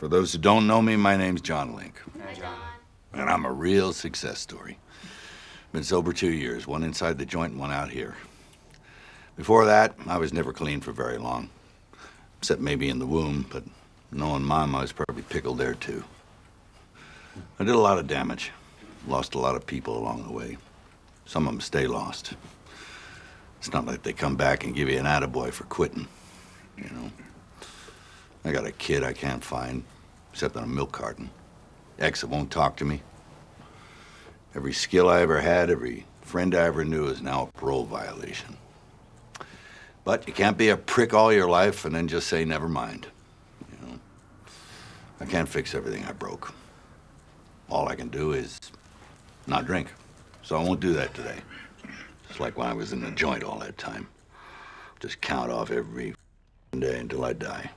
For those who don't know me, my name's John Link. Hi, John. And I'm a real success story. Been sober two years, one inside the joint and one out here. Before that, I was never clean for very long. Except maybe in the womb, but knowing Mom, I was probably pickled there too. I did a lot of damage. Lost a lot of people along the way. Some of them stay lost. It's not like they come back and give you an attaboy for quitting, you know. I got a kid I can't find, except on a milk carton. Ex won't talk to me. Every skill I ever had, every friend I ever knew is now a parole violation. But you can't be a prick all your life and then just say never mind. You know, I can't fix everything I broke. All I can do is not drink. So I won't do that today. Just like when I was in the joint all that time. Just count off every day until I die.